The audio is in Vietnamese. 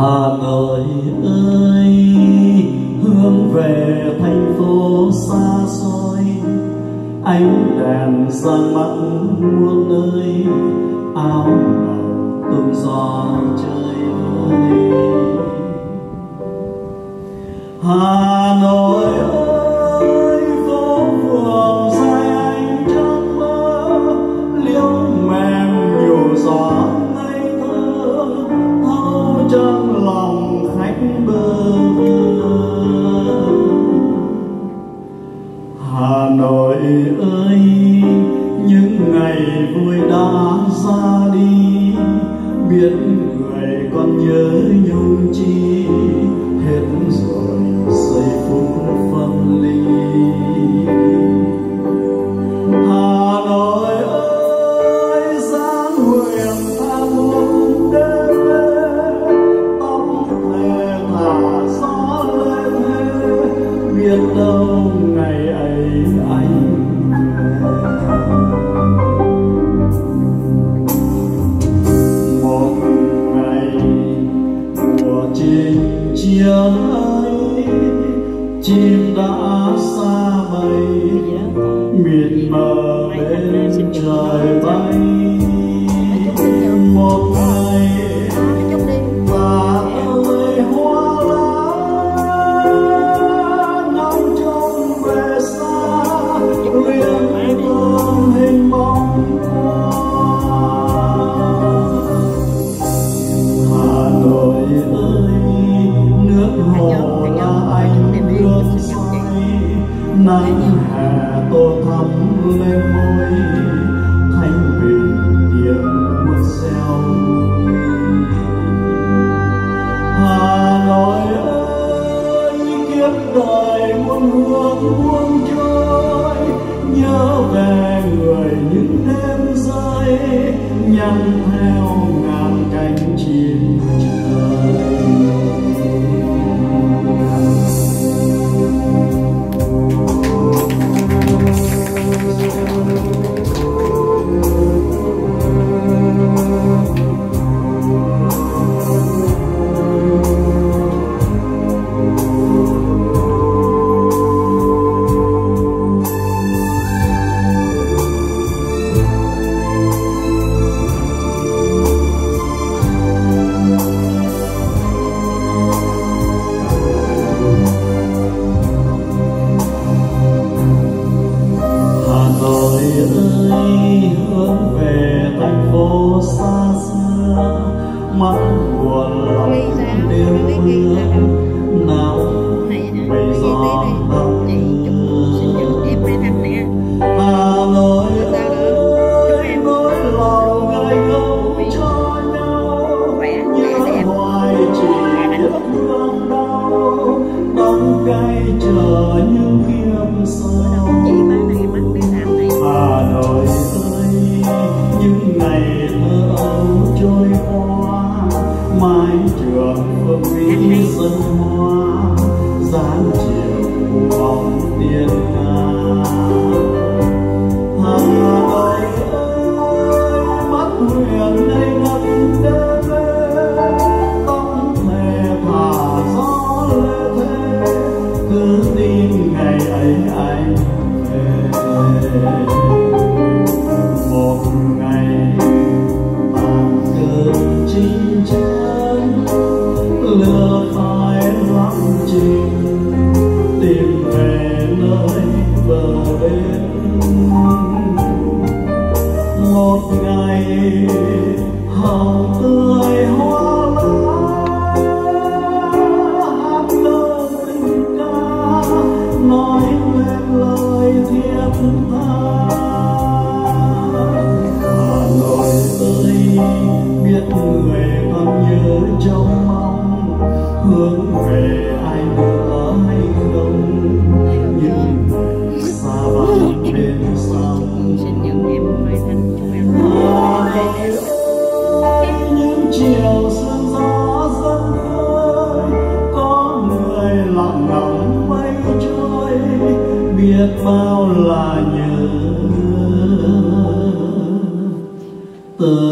Hà Nội ơi, hướng về thành phố xa xôi. Ánh đèn sáng mắt muôn nơi, áo màu tung gió chơi vơi. Hà Nội ơi tiên đã xa bay miệt mờ bên trời bay. nắng hạ tô thắm lên môi thanh bình tiệm muôn xeo. Hà nội ơi, kiếp đời muôn hương muôn trôi nhớ về người những đêm dài nhăn theo ngàn cánh chim said chiều sương gió dâng khơi, có người lặng ngóng mây trôi, biết bao là nhớ. Từ